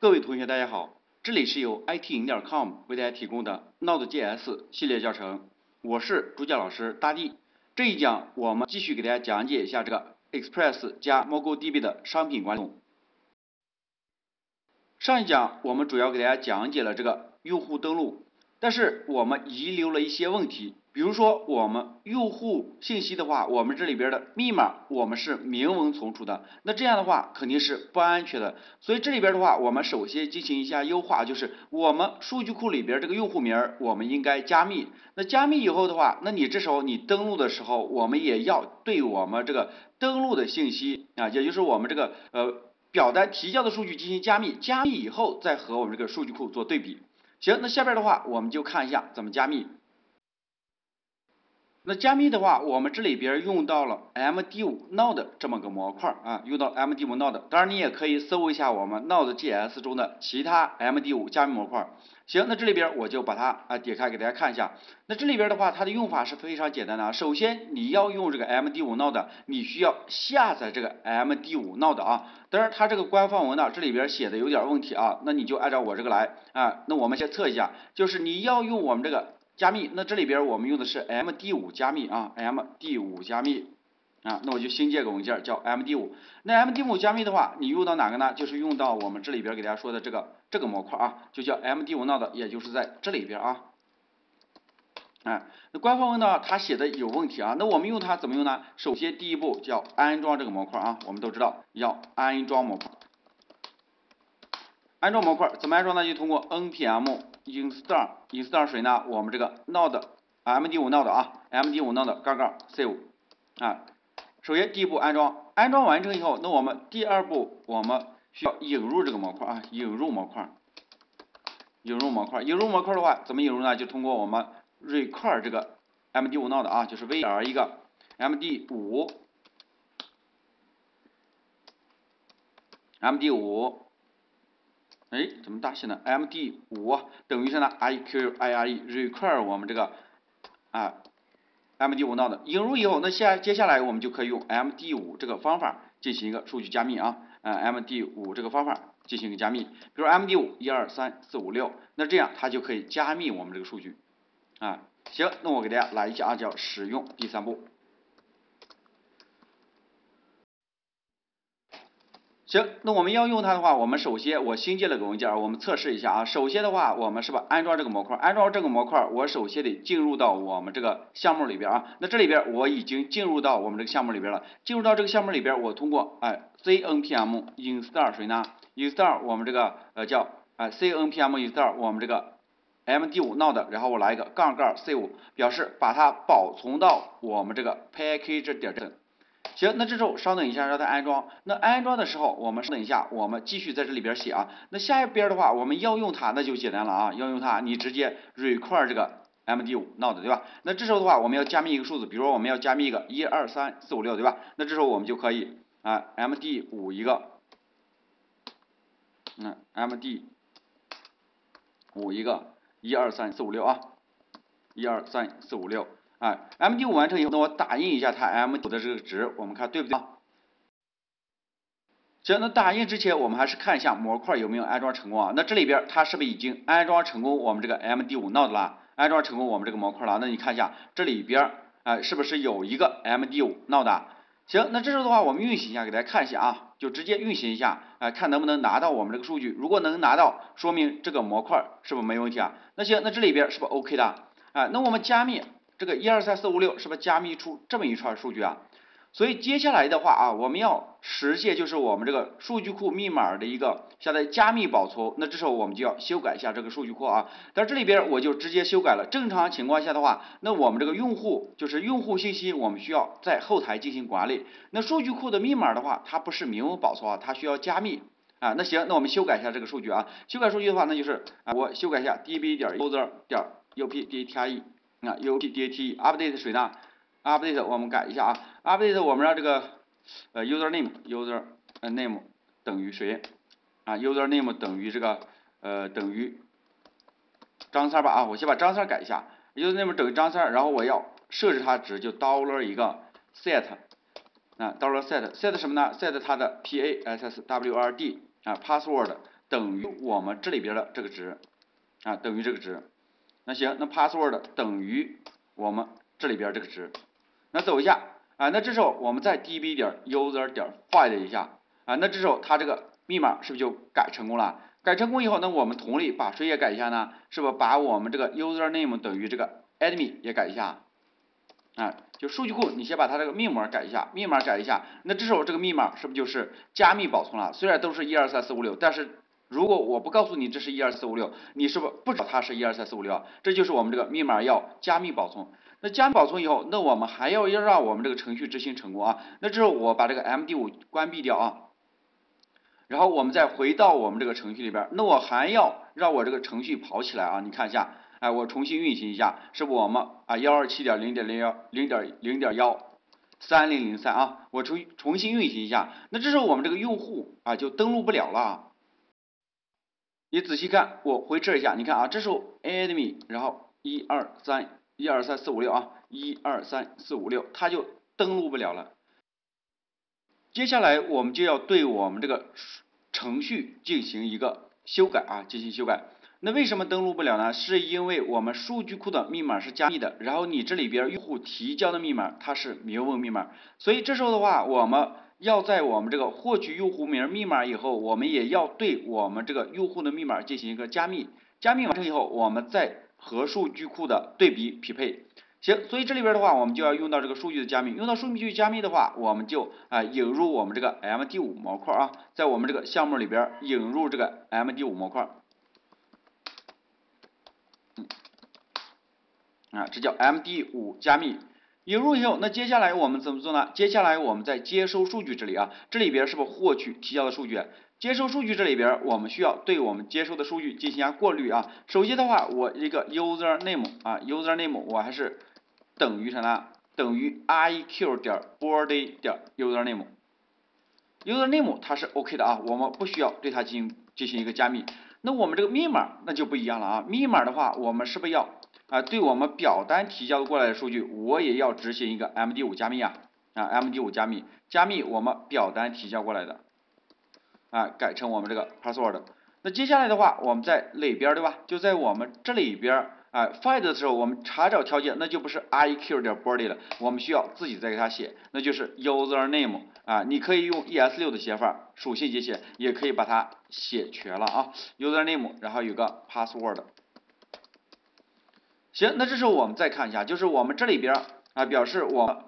各位同学，大家好，这里是由 IT 营点 com 为大家提供的 Node.js 系列教程，我是主讲老师大地。这一讲我们继续给大家讲解一下这个 Express 加 MongoDB 的商品管理。上一讲我们主要给大家讲解了这个用户登录，但是我们遗留了一些问题。比如说，我们用户信息的话，我们这里边的密码我们是明文存储的，那这样的话肯定是不安全的。所以这里边的话，我们首先进行一下优化，就是我们数据库里边这个用户名我们应该加密。那加密以后的话，那你这时候你登录的时候，我们也要对我们这个登录的信息啊，也就是我们这个呃表单提交的数据进行加密，加密以后再和我们这个数据库做对比。行，那下边的话我们就看一下怎么加密。那加密的话，我们这里边用到了 MD5 Node 这么个模块啊，用到 MD5 Node。当然你也可以搜一下我们 Node.js 中的其他 MD5 加密模块。行，那这里边我就把它啊点开给大家看一下。那这里边的话，它的用法是非常简单的啊。首先你要用这个 MD5 Node，你需要下载这个 MD5 Node 啊。当然它这个官方文呢，这里边写的有点问题啊，那你就按照我这个来啊。那我们先测一下，就是你要用我们这个。加密，那这里边我们用的是 MD5 加密啊，MD5 加密啊，那我就新建个文件叫 MD5。那 MD5 加密的话，你用到哪个呢？就是用到我们这里边给大家说的这个这个模块啊，就叫 MD5 Node，也就是在这里边啊。哎，那官方文档，它写的有问题啊，那我们用它怎么用呢？首先第一步叫安装这个模块啊，我们都知道要安装模块。安装模块怎么安装呢？就通过 npm。install install 谁呢？我们这个 node md5 node 啊，md5 node 杠杠 save 啊。首先第一步安装，安装完成以后，那我们第二步我们需要引入这个模块啊，引入模块，引入模块，引入模块的话怎么引入呢？就通过我们 require 这个 md5 node 啊，就是 vr 一个 md5 md5 哎，怎么大写呢？MD 五等于是呢？IQIRE require 我们这个啊，MD 五闹的引入以后，那下接下来我们就可以用 MD 五这个方法进行一个数据加密啊，嗯，MD 五这个方法进行一个加密，比如 MD 五一二三四五六，那这样它就可以加密我们这个数据啊。行，那我给大家来一下啊，叫使用第三步。行，那我们要用它的话，我们首先我新建了个文件，我们测试一下啊。首先的话，我们是吧安装这个模块，安装这个模块，我首先得进入到我们这个项目里边啊。那这里边我已经进入到我们这个项目里边了，进入到这个项目里边，我通过哎 c npm install 谁呢？install 我们这个呃叫哎 c npm install 我们这个 md5 node，然后我来一个杠杠 save，表示把它保存到我们这个 package 点这。行，那这时候稍等一下，让它安装。那安装的时候，我们稍等一下，我们继续在这里边写啊。那下一边的话，我们要用它，那就简单了啊。要用它，你直接 require 这个 MD5 node 对吧？那这时候的话，我们要加密一个数字，比如说我们要加密一个一二三四五六对吧？那这时候我们就可以啊 MD5 一个，嗯 MD 五一个一二三四五六啊，一二三四五六。啊，MD5 完成以后，那我打印一下它 MD5 的这个值，我们看对不对？行，那打印之前我们还是看一下模块有没有安装成功啊？那这里边它是不是已经安装成功我们这个 MD5 node 了？安装成功我们这个模块了？那你看一下这里边啊，是不是有一个 MD5 node？行，那这时候的话我们运行一下给大家看一下啊，就直接运行一下，啊，看能不能拿到我们这个数据。如果能拿到，说明这个模块是不是没问题啊？那行，那这里边是不是 OK 的？啊，那我们加密。这个一二三四五六是不是加密出这么一串数据啊？所以接下来的话啊，我们要实现就是我们这个数据库密码的一个现在加密保存，那这时候我们就要修改一下这个数据库啊。但这里边我就直接修改了。正常情况下的话，那我们这个用户就是用户信息，我们需要在后台进行管理。那数据库的密码的话，它不是明文保存啊，它需要加密啊。那行，那我们修改一下这个数据啊。修改数据的话，那就是啊，我修改一下 db 点 user 点 update。啊，update update 谁呢？update 我们改一下啊，update 我们让这个呃 user name user name 等于谁？啊，user name 等于这个呃等于张三吧啊，我先把张三改一下，user name 等于张三，然后我要设置它值就 dollar 一个 set 啊，dollar set set 什么呢？set 它的 password 啊，password 等于我们这里边的这个值啊，等于这个值。那行，那 password 等于我们这里边这个值。那走一下啊，那这时候我们再 db 点 user 点 find 一下啊，那这时候它这个密码是不是就改成功了？改成功以后，那我们同理把谁也改一下呢？是不是把我们这个 user name 等于这个 admin 也改一下？啊，就数据库你先把它这个密码改一下，密码改一下，那这时候这个密码是不是就是加密保存了？虽然都是一二三四五六，但是如果我不告诉你这是一二四五六，你是不是不知道它是一二三四五六？这就是我们这个密码要加密保存。那加密保存以后，那我们还要要让我们这个程序执行成功啊。那这时候我把这个 MD5 关闭掉啊。然后我们再回到我们这个程序里边，那我还要让我这个程序跑起来啊！你看一下，哎，我重新运行一下，是不我们啊幺二七点零点零幺零点零点幺三零零三啊，我重重新运行一下，那这时候我们这个用户啊就登录不了了。你仔细看，我回撤一下，你看啊，这时候 admin，然后一二三一二三四五六啊，一二三四五六，它就登录不了了。接下来我们就要对我们这个程序进行一个修改啊，进行修改。那为什么登录不了呢？是因为我们数据库的密码是加密的，然后你这里边用户提交的密码它是明文密码，所以这时候的话，我们要在我们这个获取用户名密码以后，我们也要对我们这个用户的密码进行一个加密。加密完成以后，我们再和数据库的对比匹配。行，所以这里边的话，我们就要用到这个数据的加密。用到数据加密的话，我们就啊引入我们这个 MD5 模块啊，在我们这个项目里边引入这个 MD5 模块。啊，这叫 MD5 加密。引入以后，那接下来我们怎么做呢？接下来我们在接收数据这里啊，这里边是不是获取提交的数据？接收数据这里边，我们需要对我们接收的数据进行一下过滤啊。首先的话，我一个 user name 啊，user name 我还是等于什么？等于 iq 点 body 点 user name。user name 它是 OK 的啊，我们不需要对它进行进行一个加密。那我们这个密码那就不一样了啊，密码的话，我们是不是要啊对我们表单提交过来的数据，我也要执行一个 MD5 加密啊啊 MD5 加密，加密我们表单提交过来的。啊，改成我们这个 password。那接下来的话，我们在哪边对吧？就在我们这里边啊，find 的时候，我们查找条件，那就不是 iq 点 body 了，我们需要自己再给它写，那就是 user name 啊，你可以用 ES6 的写法，属性节写，也可以把它写全了啊，user name，然后有个 password。行，那这时候我们再看一下，就是我们这里边啊，表示我。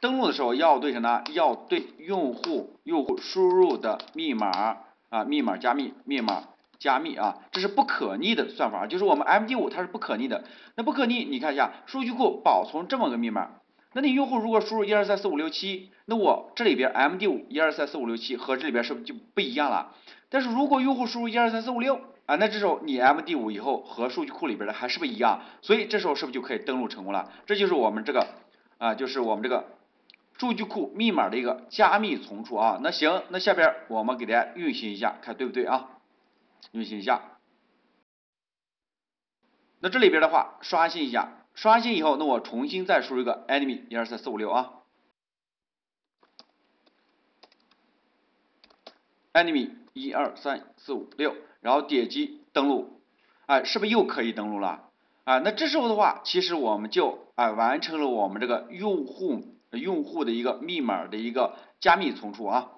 登录的时候要对什么？要对用户用户输入的密码啊，密码加密，密码加密啊，这是不可逆的算法，就是我们 MD5 它是不可逆的。那不可逆，你看一下数据库保存这么个密码，那你用户如果输入一二三四五六七，那我这里边 MD5 一二三四五六七和这里边是不是就不一样了？但是如果用户输入一二三四五六啊，那这时候你 MD5 以后和数据库里边的还是不一样，所以这时候是不是就可以登录成功了？这就是我们这个啊，就是我们这个。数据库密码的一个加密存储啊，那行，那下边我们给大家运行一下，看对不对啊？运行一下。那这里边的话，刷新一下，刷新以后，那我重新再输入一个 admin 一二三四五六啊，admin 一二三四五六，然后点击登录，哎，是不是又可以登录了？啊，那这时候的话，其实我们就啊完成了我们这个用户。用户的一个密码的一个加密存储啊，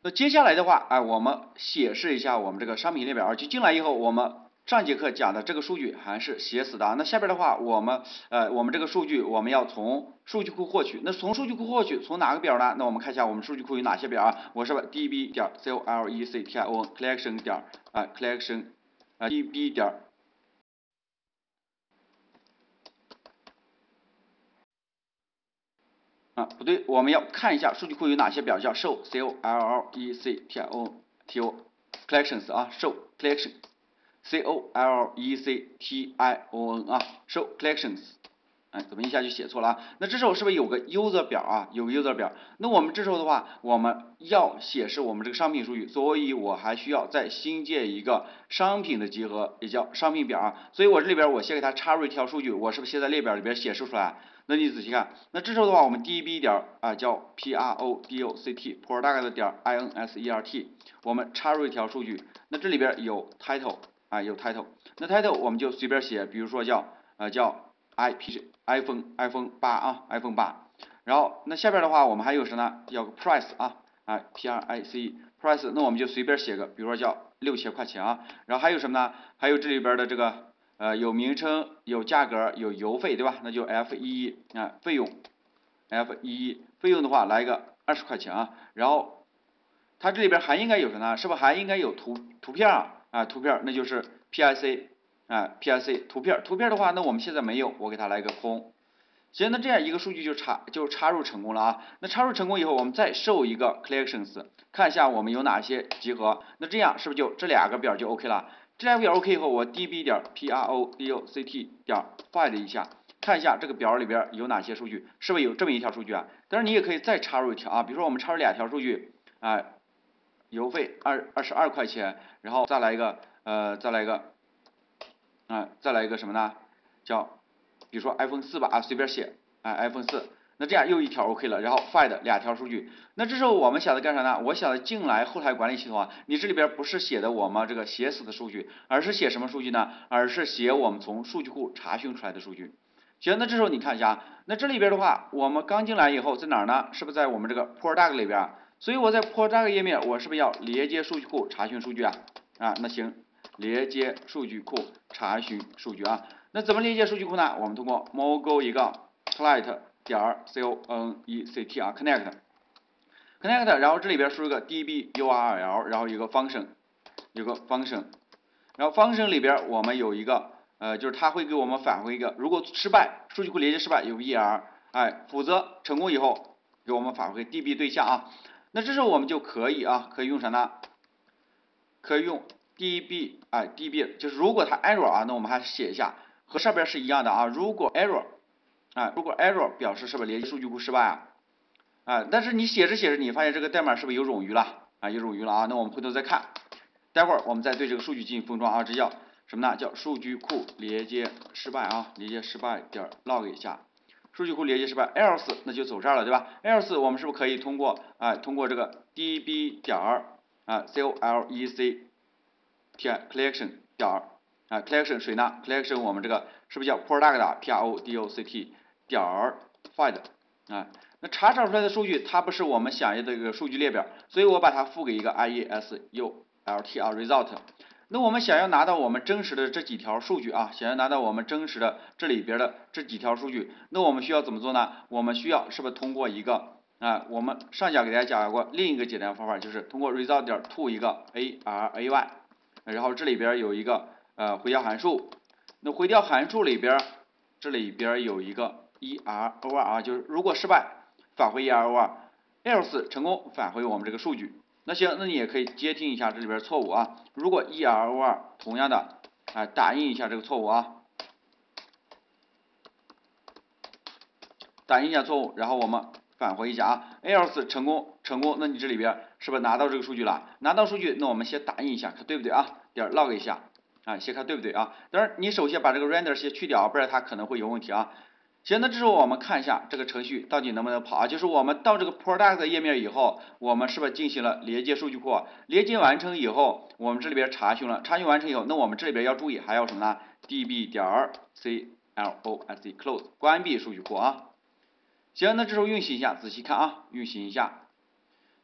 那接下来的话，哎，我们显示一下我们这个商品列表，就进来以后，我们上节课讲的这个数据还是写死的。那下边的话，我们呃，我们这个数据我们要从数据库获取，那从数据库获取从哪个表呢？那我们看一下我们数据库有哪些表啊？我是 db 点 c o l e c t i o n collection 点啊 collection 啊 db 点。啊，不对，我们要看一下数据库有哪些表，叫 show c o l l e c t i o t o collections 啊，show collection c o l l e c t i o n 啊，show collections，哎，怎么一下就写错了啊？那这时候是不是有个 user 表啊？有个 user 表，那我们这时候的话，我们要显示我们这个商品数据，所以我还需要再新建一个商品的集合，也叫商品表啊。所以我这里边我先给它插入一条数据，我是不是先在列表里边显示出来？那你仔细看，那这时候的话，我们 db 点啊叫 product product 点 insert，我们插入一条数据，那这里边有 title 啊有 title，那 title 我们就随便写，比如说叫呃叫 i p iPhone iPhone 八啊 iPhone 八，然后那下边的话我们还有什么呢？要个 price 啊啊 p r i c price，那我们就随便写个，比如说叫六千块钱啊，然后还有什么呢？还有这里边的这个呃有名称有价格有邮费对吧？那就 f 一啊费用 f 一费用的话来一个二十块钱啊，然后它这里边还应该有什么呢？是不是还应该有图图片啊啊图片那就是 p i c 啊 p i c 图片图片的话那我们现在没有，我给它来个空。行，那这样一个数据就插就插入成功了啊。那插入成功以后，我们再授一个 collections，看一下我们有哪些集合。那这样是不是就这两个表就 OK 了？这两个表 OK 以后，我 db 点 product 点 find 一下，看一下这个表里边有哪些数据，是不是有这么一条数据啊？当然你也可以再插入一条啊，比如说我们插入两条数据啊，邮费二二十二块钱，然后再来一个呃再来一个啊再来一个什么呢？叫比如说 iPhone 四吧啊，随便写啊 iPhone 四，那这样又一条 OK 了，然后 find 两条数据，那这时候我们想着干啥呢？我想着进来后台管理系统啊，你这里边不是写的我们这个写死的数据，而是写什么数据呢？而是写我们从数据库查询出来的数据。行，那这时候你看一下，那这里边的话，我们刚进来以后在哪儿呢？是不是在我们这个 product 里边？所以我在 product 页面，我是不是要连接数据库查询数据啊？啊，那行，连接数据库查询数据啊。那怎么连接数据库呢？我们通过 mongo 一个 connect 点 c o n e c t 啊，connect，connect，然后这里边输入个 db url，然后一个 function，有个 function，然后 function 里边我们有一个呃，就是它会给我们返回一个，如果失败，数据库连接失败有 er，哎，否则成功以后给我们返回 db 对象啊。那这时候我们就可以啊，可以用啥呢？可以用 db，啊，db 就是如果它 error 啊，那我们还写一下。和上边是一样的啊，如果 error 啊，如果 error 表示是不是连接数据库失败啊？啊，但是你写着写着，你发现这个代码是不是有冗余了啊？有冗余了啊？那我们回头再看，待会儿我们再对这个数据进行封装啊，这叫什么呢？叫数据库连接失败啊，连接失败点 log 一下，数据库连接失败 else 那就走这儿了对吧？else 我们是不是可以通过啊，通过这个 db 点啊 collect 点 collection 点啊，collection 谁呢？collection 我们这个是不是叫 product p r o d o c t 点儿 find 啊？那查找出来的数据它不是我们想要的一个数据列表，所以我把它赋给一个 i e s u l t 啊 result。那我们想要拿到我们真实的这几条数据啊，想要拿到我们真实的这里边的这几条数据，那我们需要怎么做呢？我们需要是不是通过一个啊？我们上讲给大家讲过另一个简单方法，就是通过 result 点 to 一个 a r a y，然后这里边有一个。呃，回调函数，那回调函数里边，这里边有一个 e r o r 啊，就是如果失败返回 e r o r，else 成功返回我们这个数据。那行，那你也可以接听一下这里边错误啊。如果 E R O R，同样的，啊，打印一下这个错误啊，打印一下错误，然后我们返回一下啊，else 成功成功，那你这里边是不是拿到这个数据了？拿到数据，那我们先打印一下，看对不对啊？点 log 一下。啊，先看对不对啊？当然，你首先把这个 render 先去掉啊，不然它可能会有问题啊。行，那这时候我们看一下这个程序到底能不能跑啊？就是我们到这个 product 页面以后，我们是不是进行了连接数据库？连接完成以后，我们这里边查询了，查询完成以后，那我们这里边要注意还要什么呢？db 点 c l o s e close 关闭数据库啊。行，那这时候运行一下，仔细看啊，运行一下。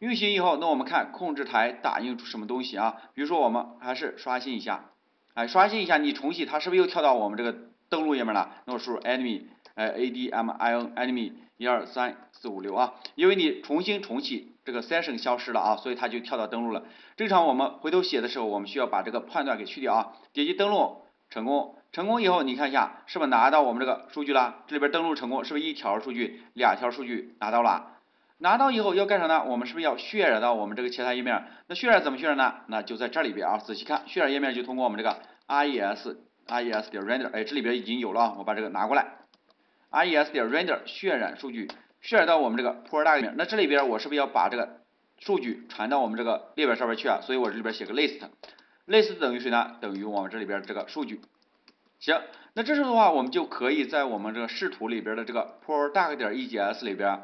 运行以后，那我们看控制台打印出什么东西啊？比如说我们还是刷新一下。哎，刷新一下，你重启，它是不是又跳到我们这个登录页面了？那我输入 enemy，哎，a d m i n enemy，一二三四五六啊，因为你重新重启，这个 session 消失了啊，所以它就跳到登录了。正常我们回头写的时候，我们需要把这个判断给去掉啊。点击登录成功，成功以后你看一下，是不是拿到我们这个数据了？这里边登录成功，是不是一条数据、两条数据拿到了？拿到以后要干啥呢？我们是不是要渲染到我们这个其他页面？那渲染怎么渲染呢？那就在这里边啊，仔细看，渲染页面就通过我们这个 res res 点 render，哎，这里边已经有了，我把这个拿过来，res 点 render 渲染数据，渲染到我们这个 product 里面。那这里边我是不是要把这个数据传到我们这个列表上面去啊？所以我这里边写个 list，list 等于谁呢？等于我们这里边这个数据。行，那这时候的话，我们就可以在我们这个视图里边的这个 product 点 e g s 里边，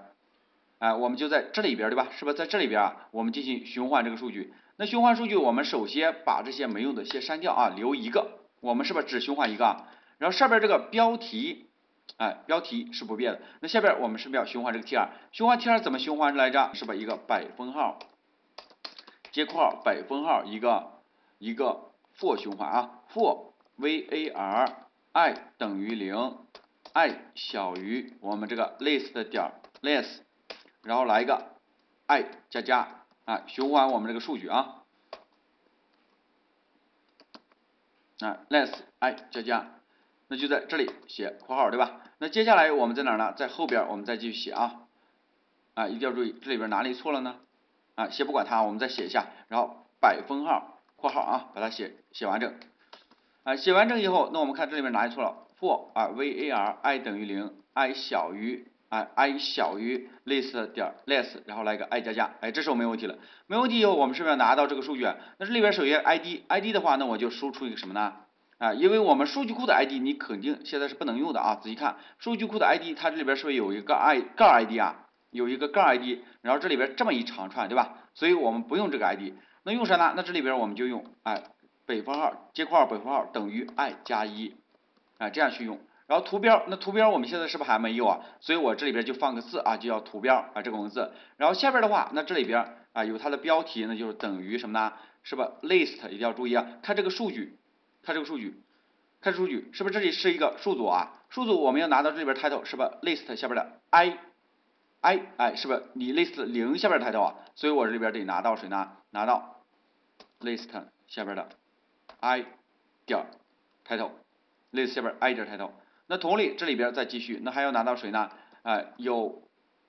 哎，我们就在这里边对吧？是不是在这里边啊？我们进行循环这个数据。那循环数据，我们首先把这些没用的先删掉啊，留一个。我们是不是只循环一个？然后上边这个标题，哎，标题是不变的。那下边我们是不是要循环这个 T2？循环 T2 怎么循环来着？是吧？一个百分号，接括号百分号一个一个 for 循环啊，for var i 等于零，i 小于我们这个 list 点 less，然后来一个 i 加加啊，循环我们这个数据啊。啊，less i 加加，那就在这里写括号对吧？那接下来我们在哪儿呢？在后边我们再继续写啊，啊，一定要注意这里边哪里错了呢？啊，先不管它，我们再写一下，然后百分号括号啊，把它写写完整。啊，写完整以后，那我们看这里边哪里错了？for 啊，var i 等于零，i 小于。哎，i 小于 list 点 less，然后来个 i 加加，哎，这时候没问题了，没问题以后，我们是不是要拿到这个数据？那这里边首先 id，id 的话，那我就输出一个什么呢？啊，因为我们数据库的 id 你肯定现在是不能用的啊，仔细看，数据库的 id 它这里边是不是有一个 i 杠 id 啊？有一个杠 id，然后这里边这么一长串，对吧？所以我们不用这个 id，那用啥呢？那这里边我们就用哎，北分号接括号北分号等于 i 加一，啊，这样去用。然后图标，那图标我们现在是不是还没有啊？所以我这里边就放个字啊，就叫图标啊这个文字。然后下边的话，那这里边啊有它的标题，那就是等于什么呢？是吧？list 一定要注意啊，看这个数据，看这个数据，看数据，是不是这里是一个数组啊？数组我们要拿到这里边 title 是不是？list 下边的 i，i 哎是不是你 list 零下边的 title 啊？所以我这里边得拿到谁呢？拿到 list 下边的 i 点 title，list 下边 i 点 title。那同理，这里边再继续，那还要拿到谁呢？哎，有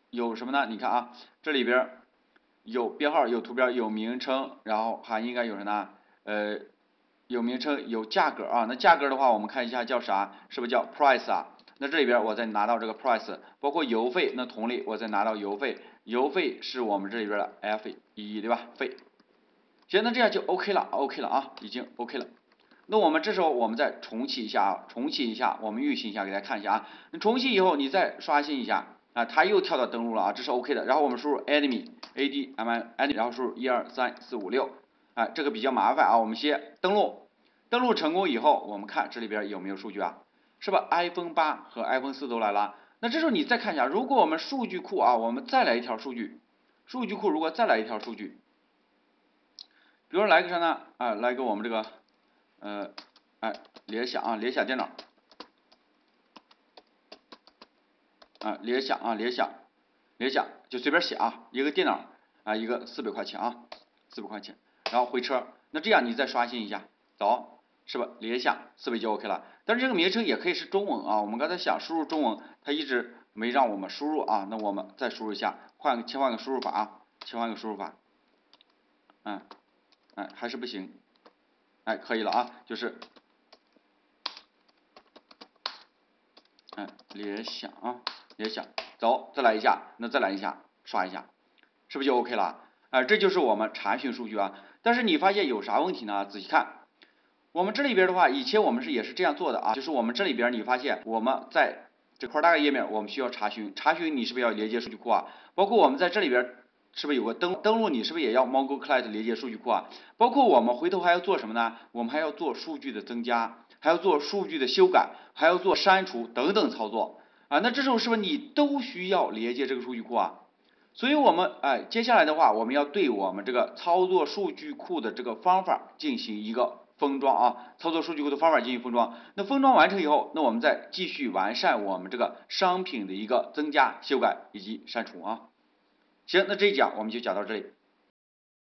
有什么呢？你看啊，这里边有编号，有图标，有名称，然后还应该有什么呢？呃，有名称，有价格啊。那价格的话，我们看一下叫啥？是不是叫 price 啊？那这里边我再拿到这个 price，包括邮费，那同理，我再拿到邮费，邮费是我们这里边的 f 一对吧？费。行，那这样就 OK 了，OK 了啊，已经 OK 了。那我们这时候我们再重启一下啊，重启一下，我们运行一下，给大家看一下啊。你重启以后，你再刷新一下啊，它又跳到登录了啊，这是 OK 的。然后我们输入 enemy a d m i n y 然后输入一二三四五六，哎，这个比较麻烦啊。我们先登录，登录成功以后，我们看这里边有没有数据啊？是吧？iPhone 八和 iPhone 四都来了。那这时候你再看一下，如果我们数据库啊，我们再来一条数据，数据库如果再来一条数据，比如来个啥呢？啊，来个我们这个。呃，哎，联想啊，联想电脑，啊，联想啊，联想，联想就随便写啊，一个电脑啊，一个四百块钱啊，四百块钱，然后回车，那这样你再刷新一下，走，是吧？联想四百就 OK 了，但是这个名称也可以是中文啊，我们刚才想输入中文，它一直没让我们输入啊，那我们再输入一下，换个切换个输入法啊，切换个输入法，嗯，哎，还是不行。哎，可以了啊，就是，哎，联想啊，联想，走，再来一下，那再来一下，刷一下，是不是就 OK 了？哎，这就是我们查询数据啊。但是你发现有啥问题呢？仔细看，我们这里边的话，以前我们是也是这样做的啊，就是我们这里边你发现我们在这块大概页面，我们需要查询，查询你是不是要连接数据库啊？包括我们在这里边。是不是有个登登录？你是不是也要 Mongo Client 连接数据库啊？包括我们回头还要做什么呢？我们还要做数据的增加，还要做数据的修改，还要做删除等等操作啊。那这时候是不是你都需要连接这个数据库啊？所以我们哎，接下来的话，我们要对我们这个操作数据库的这个方法进行一个封装啊。操作数据库的方法进行封装。那封装完成以后，那我们再继续完善我们这个商品的一个增加、修改以及删除啊。行，那这一讲我们就讲到这里。